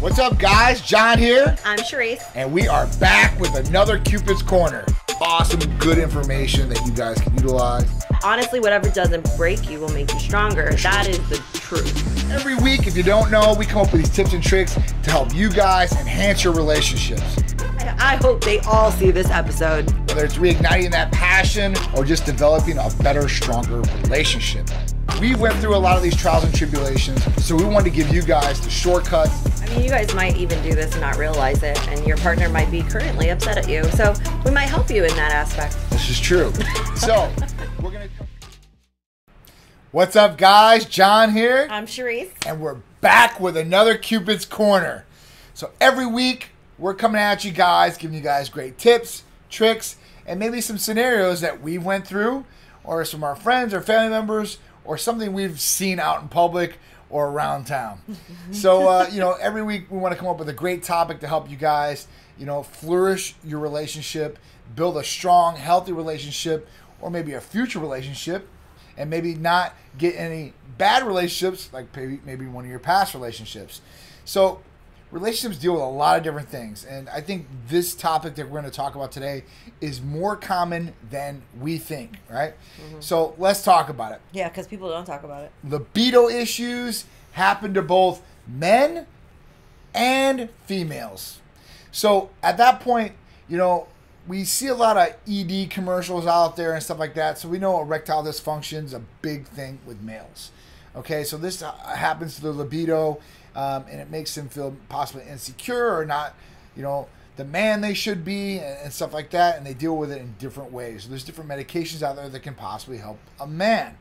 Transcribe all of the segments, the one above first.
What's up, guys? John here, I'm Sharisse. and we are back with another Cupid's Corner. Awesome, good information that you guys can utilize. Honestly, whatever doesn't break you will make you stronger. That is the truth. Every week, if you don't know, we come up with these tips and tricks to help you guys enhance your relationships. I I hope they all see this episode. Whether it's reigniting that passion or just developing a better, stronger relationship. We went through a lot of these trials and tribulations, so we wanted to give you guys the shortcuts I mean, you guys might even do this and not realize it, and your partner might be currently upset at you. So we might help you in that aspect. This is true. so, we're going to. What's up, guys? John here. I'm Sharisse. and we're back with another Cupid's Corner. So every week we're coming at you guys, giving you guys great tips, tricks, and maybe some scenarios that we went through, or some of our friends or family members, or something we've seen out in public or around town. so uh, you know, every week we want to come up with a great topic to help you guys, you know, flourish your relationship, build a strong, healthy relationship, or maybe a future relationship and maybe not get any bad relationships like maybe maybe one of your past relationships. So relationships deal with a lot of different things and I think this topic that we're going to talk about today is more common than we think, right? Mm-hmm. So let's talk about it. Yeah, because people don't talk about it. Libido issues happen to both men and females. So at that point, you know, we see a lot of ED commercials out there and stuff like that. So we know erectile dysfunction is a big thing with males. Okay, so this uh, happens to the libido, um, and it makes them feel possibly insecure or not, you know, the man they should be and, stuff like that. And they deal with it in different ways. So there's different medications out there that can possibly help a man.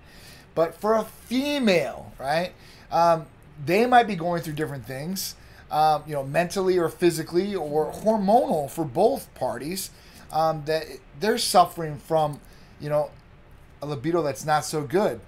But for a female, right, um, they might be going through different things, um, you know, mentally or physically or hormonal for both parties, um, that they're suffering from, you know, a libido that's not so good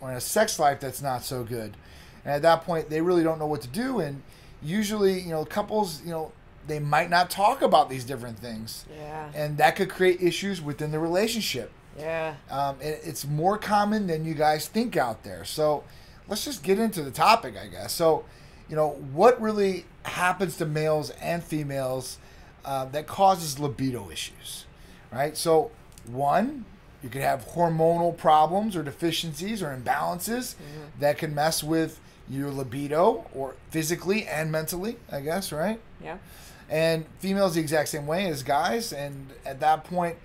or a sex life that's not so good. And at that point, they really don't know what to do. And usually, you know, couples, you know, they might not talk about these different things. Yeah. And that could create issues within the relationship. Yeah. Um, it, it's more common than you guys think out there. So let's just get into the topic, I guess. So, you know, what really happens to males and females uh, that causes libido issues, right? So, one, you could have hormonal problems or deficiencies or imbalances mm-hmm. that can mess with your libido or physically and mentally, I guess, right? Yeah. And females the exact same way as guys. And at that point,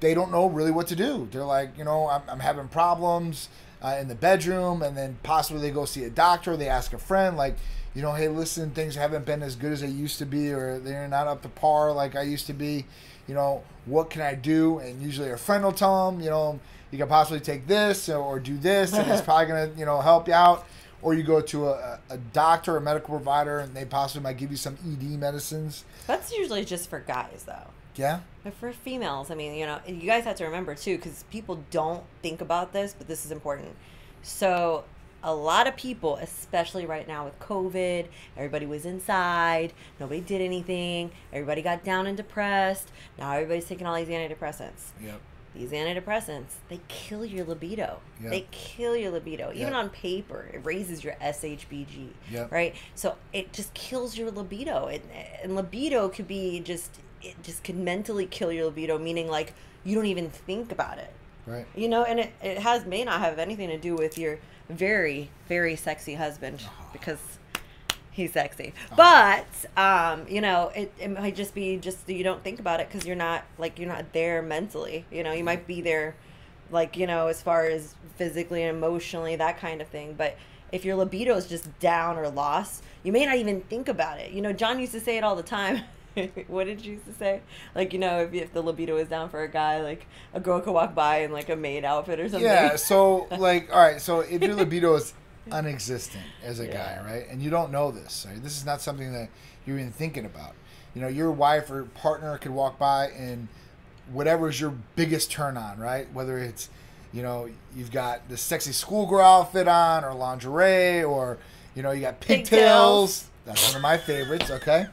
they don't know really what to do. They're like, you know, I'm, I'm having problems uh, in the bedroom, and then possibly they go see a doctor. They ask a friend, like, you know, hey, listen, things haven't been as good as they used to be, or they're not up to par like I used to be. You know, what can I do? And usually a friend will tell them, you know, you can possibly take this or, or do this, and it's probably gonna, you know, help you out. Or you go to a, a doctor, a medical provider, and they possibly might give you some ED medicines. That's usually just for guys, though. Yeah. But for females, I mean, you know, you guys have to remember too, because people don't think about this, but this is important. So, a lot of people, especially right now with COVID, everybody was inside, nobody did anything, everybody got down and depressed. Now everybody's taking all these antidepressants. Yep. These antidepressants, they kill your libido. Yep. They kill your libido. Even Yep. on paper, it raises your SHBG. Yep. Right? So it just kills your libido. It, and libido could be just, it just can mentally kill your libido, meaning like you don't even think about it. Right. You know, and it, it has may not have anything to do with your very, very sexy husband because he's sexy. But um, you know, it, it might just be just that you don't think about it because you're not like you're not there mentally. You know, you might be there like, you know, as far as physically and emotionally, that kind of thing. But if your libido is just down or lost, you may not even think about it. You know, John used to say it all the time. what did you used to say? Like, you know, if, if the libido is down for a guy, like a girl could walk by in like a maid outfit or something. Yeah. So, like, all right. So, if your libido is unexistent as a Yeah. guy, right, and you don't know this, right, this is not something that you're even thinking about. You know, your wife or partner could walk by and whatever is your biggest turn on, right? Whether it's, you know, you've got the sexy schoolgirl outfit on or lingerie or, you know, you got pigtails. Pigtails. That's one of my favorites, okay?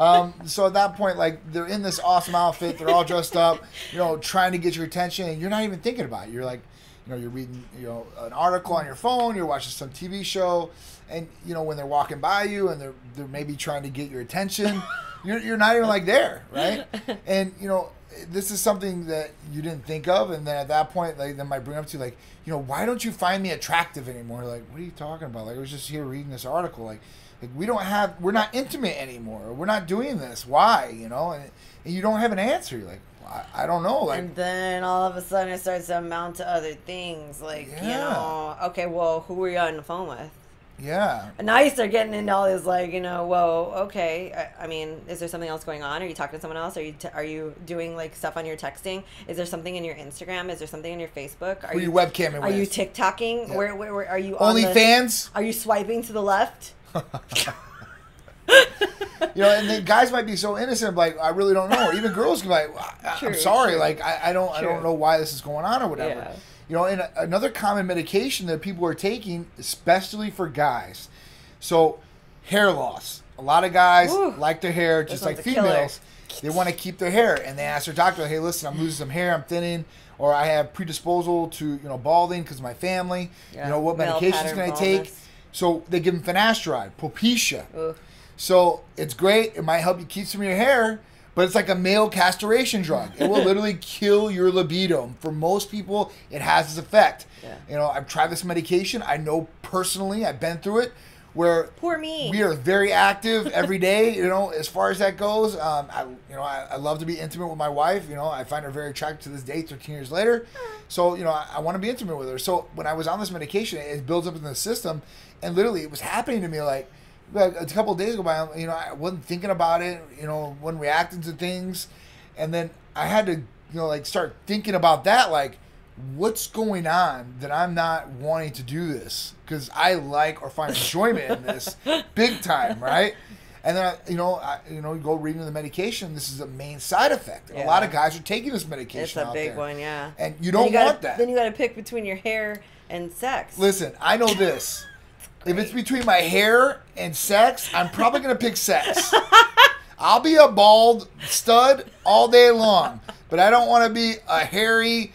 Um, so at that point, like they're in this awesome outfit, they're all dressed up, you know, trying to get your attention, and you're not even thinking about it. You're like, you know you're reading you know an article on your phone, you're watching some TV show, and you know when they're walking by you and they're they're maybe trying to get your attention, you're you're not even like there, right? And you know this is something that you didn't think of, and then at that point, like then might bring up to you, like you know why don't you find me attractive anymore? Like what are you talking about? Like I was just here reading this article, like. Like we don't have, we're not intimate anymore. We're not doing this. Why? You know, and, and you don't have an answer. You're like, I, I don't know. Like, and then all of a sudden it starts to amount to other things. Like, you know, okay, well, who were you on the phone with? yeah, And now you start getting into all this, like, you know, whoa, okay. I, I mean, is there something else going on? Are you talking to someone else? Are you t- are you doing like stuff on your texting? Is there something in your Instagram? Is there something in your Facebook? Are who you webcamming are you with? TikToking? Yeah. Where, where, where are you? on OnlyFans? Are you swiping to the left? You know, and then guys might be so innocent, like I really don't know. Even girls can be like, I, True, I'm sorry, true. like I, I don't, I don't know why this is going on or whatever. Yeah. You know, and another common medication that people are taking, especially for guys, so hair loss. A lot of guys Woo. like their hair, just like one's a killer. females. They want to keep their hair, and they ask their doctor, "Hey, listen, I'm losing some hair, I'm thinning, or I have predisposal to you know balding because of my family. Yeah. You know what Male medications can I take?" So they give them finasteride, Propecia. Ugh. So it's great. It might help you keep some of your hair, but it's like a male castration drug. It will literally kill your libido. For most people, it has this effect. Yeah. You know, I've tried this medication. I know personally, I've been through it, where Poor me. we are very active every day. You know, as far as that goes, um, I you know I, I love to be intimate with my wife. You know, I find her very attractive to this day, 13 years later. So you know, I, I want to be intimate with her. So when I was on this medication, it builds up in the system, and literally it was happening to me like. Like a couple of days ago by, you know, I wasn't thinking about it, you know, wasn't reacting to things, and then I had to, you know, like start thinking about that, like, what's going on that I'm not wanting to do this because I like or find enjoyment in this big time, right? And then I, you know, I, you know, you go reading the medication. This is a main side effect. A lot of guys are taking this medication. It's a big there. one, yeah. and you don't gotta, want that. Then you got to pick between your hair and sex. Listen, I know this. If it's between my hair and sex, I'm probably gonna pick sex. I'll be a bald stud all day long, but I don't want to be a hairy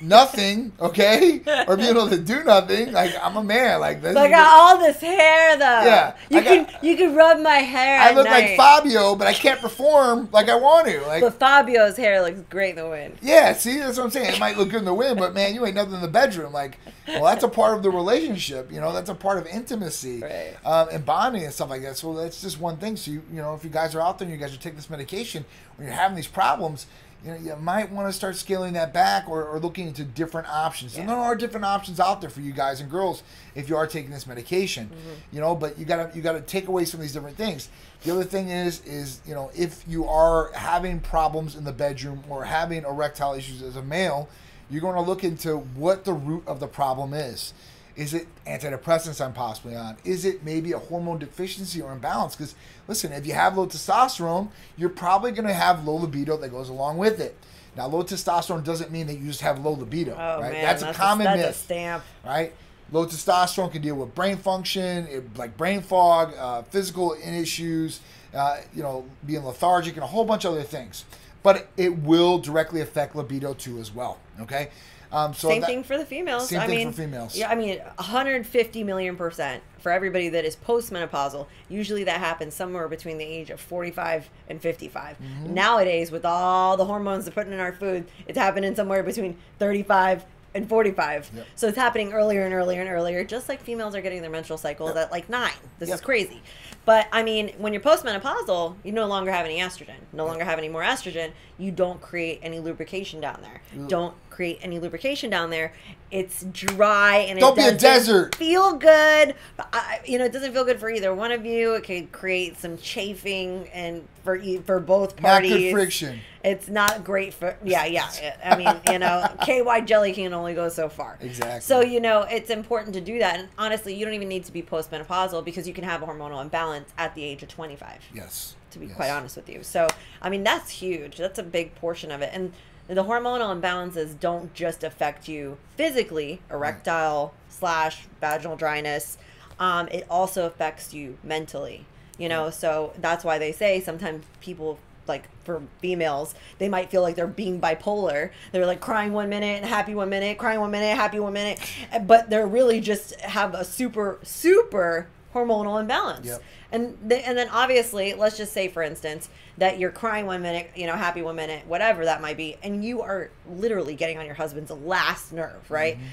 nothing, okay? Or be able to do nothing. Like I'm a man. Like this. But I got all this hair though. Yeah, You can you can rub my hair. I look like. Fabio, but I can't perform like I want to. Like But Fabio's hair looks great in the wind. Yeah, see, that's what I'm saying. It might look good in the wind, but man, you ain't nothing in the bedroom. Like, well, that's a part of the relationship. You know, that's a part of intimacy Right. um, and bonding and stuff like that. So that's just one thing. So you, you know, if you guys are out there and you guys are taking this medication when you're having these problems, you know, you might want to start scaling that back or, or looking into different options. And there are different options out there for you guys and girls if you are taking this medication. Mm-hmm. You know, but you gotta you gotta take away some of these different things. The other thing is is you know if you are having problems in the bedroom or having erectile issues as a male, you're going to look into what the root of the problem is. Is it antidepressants I'm possibly on? Is it maybe a hormone deficiency or imbalance? Because listen, if you have low testosterone, you're probably going to have low libido that goes along with it. Now, low testosterone doesn't mean that you just have low libido, Oh right? man, that's, a common that's myth a stamp. right? Low testosterone can deal with brain function, it, like brain fog, uh, physical issues, uh, you know, being lethargic, and a whole bunch of other things. But it will directly affect libido too, as well. Okay, um, so Same that- thing for the females. Same I thing mean, for females. Yeah, I mean, 150 million percent for everybody that is postmenopausal. Usually that happens somewhere between the age of 45 and 55. Mm-hmm. Nowadays, with all the hormones they're putting in our food, it's happening somewhere between 35 and 45. Yep. So it's happening earlier and earlier and earlier, just like females are getting their menstrual cycles Yep. at like nine. This Yep. is crazy. But I mean, when you're postmenopausal, you no longer have any estrogen, no longer have any more estrogen. You don't create any lubrication down there. Mm. Don't create any lubrication down there. It's dry and Don't it be a desert. Feel good. I, you know, it doesn't feel good for either one of you. It could create some chafing and for for both not parties. good friction. It's not great for yeah yeah. I mean you know KY jelly can only go so far. Exactly. So you know it's important to do that. And honestly, you don't even need to be postmenopausal because you can have a hormonal imbalance at the age of 25 Yes. to be Yes. quite honest with you. So, I mean, that's huge. That's a big portion of it. And the hormonal imbalances don't just affect you physically, erectile slash vaginal dryness. Um, it also affects you mentally. You know, so that's why they say sometimes people like for females, they might feel like they're being bipolar. They're like crying one minute happy one minute, crying one minute, happy one minute, but they're really just have a super super hormonal imbalance. Yep. And th- and then obviously, let's just say for instance that you're crying one minute, you know, happy one minute, whatever that might be, and you are literally getting on your husband's last nerve, right? then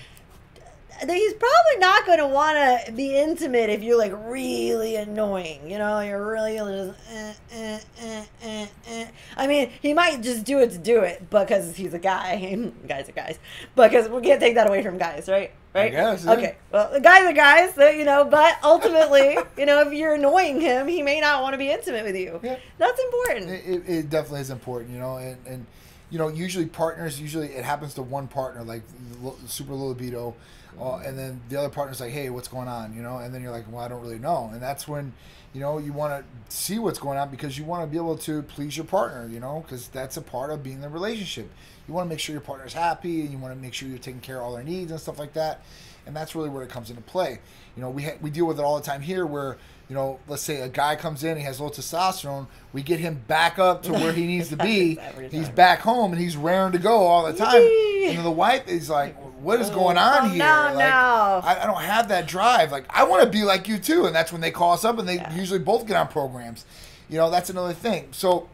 he's probably not going to want to be intimate if you're like really annoying. You know, you're really just. Eh, eh, eh, eh, eh. I mean, he might just do it to do it because he's a guy. guys are guys, because we can't take that away from guys, right? Right? guess, yeah. Okay. Well, the guys are guys, so, you know. But ultimately, you know, if you're annoying him, he may not want to be intimate with you. Yeah. That's important. It, it, it definitely is important, you know, and, and you know, usually partners, usually it happens to one partner, like super low libido, uh, and then the other partner's like, hey, what's going on, you know, and then you're like, well, I don't really know, and that's when, you know, you want to see what's going on because you want to be able to please your partner, you know, because that's a part of being in the relationship. You want to make sure your partner's happy, and you want to make sure you're taking care of all their needs and stuff like that, and that's really where it comes into play. You know, we ha- we deal with it all the time here, where you know, let's say a guy comes in, he has low testosterone, we get him back up to where he needs to be. He's back home and he's raring to go all the time. Yee. And the wife is like, "What is Oh, going on calm here? down like, now." I, I don't have that drive. Like, I want to be like you too." And that's when they call us up, and they Yeah. usually both get on programs. You know, that's another thing. So,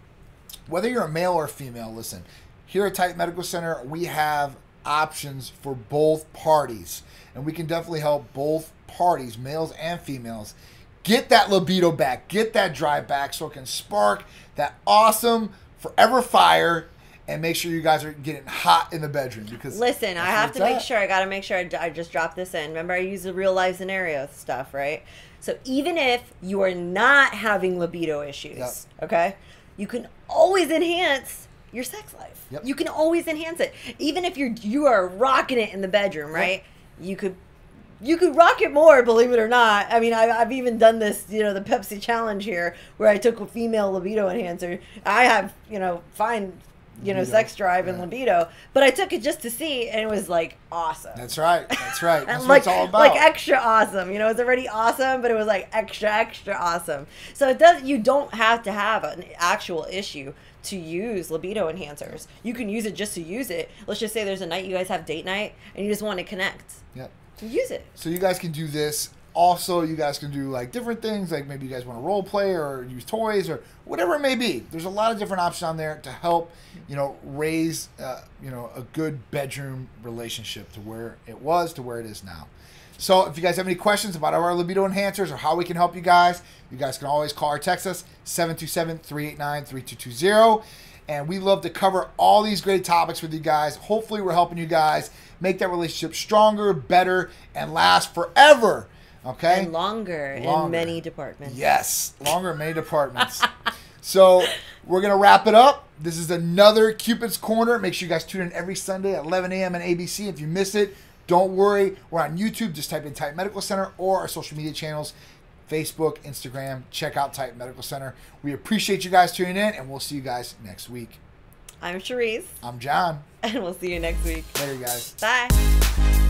whether you're a male or female, listen, here at Titan Medical Center, we have options for both parties. And we can definitely help both parties, males and females, get that libido back, get that drive back so it can spark that awesome forever fire and make sure you guys are getting hot in the bedroom because Listen, I have to make at. sure. I got to make sure I, I just drop this in. Remember, I use the real life scenario stuff, right? So even if you are not having libido issues, Yep. okay, you can always enhance your sex life. Yep. You can always enhance it, even if you're you are rocking it in the bedroom, right? You could. You could rock it more, believe it or not. I mean, I, I've even done this, you know, the Pepsi challenge here, where I took a female libido enhancer. I have, you know, fine, you know, Libido, sex drive and yeah. libido, but I took it just to see, and it was like awesome. That's right. That's right. That's like, it's all about. like extra awesome. You know, it's already awesome, but it was like extra, extra awesome. So it does. You don't have to have an actual issue to use libido enhancers. You can use it just to use it. Let's just say there's a night you guys have date night, and you just want to connect. Yep. Use it. So you guys can do this. Also, you guys can do like different things, like maybe you guys want to role play or use toys or whatever it may be. There's a lot of different options on there to help, you know, raise, uh, you know, a good bedroom relationship to where it was to where it is now. So if you guys have any questions about our libido enhancers or how we can help you guys, you guys can always call or text us 727-389-3220. And we love to cover all these great topics with you guys. Hopefully we're helping you guys make that relationship stronger, better, and last forever. Okay? And longer, in many departments. Yes, longer in many departments. so we're gonna wrap it up. This is another Cupid's Corner. Make sure you guys tune in every Sunday at 11 a.m. on ABC. If you miss it, don't worry. We're on YouTube. Just type in Titan Medical Center or our social media channels. Facebook, Instagram, check out Titan Medical Center. We appreciate you guys tuning in, and we'll see you guys next week. I'm Sharisse, I'm John. and we'll see you next week. Later, guys. Bye.